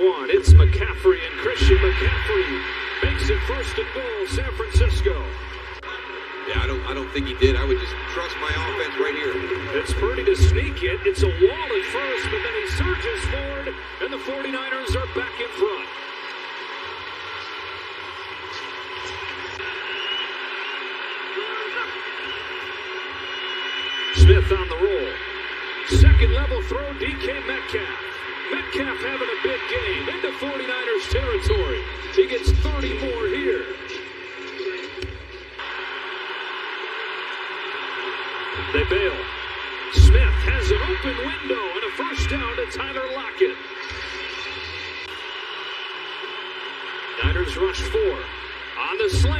one. It's McCaffrey, and Christian McCaffrey makes it first and goal, San Francisco. Yeah, I don't, I don't think he did. I would just trust my offense right here. It's Purdy to sneak it. It's a wall at first, but then he surges forward, and the 49ers are back in front. Smith on the roll. Second level throw, DK Metcalf. Metcalf having 49ers territory. He gets 30 more here. They bail. Smith has an open window and a first down to Tyler Lockett. Niners rush four. On the slant.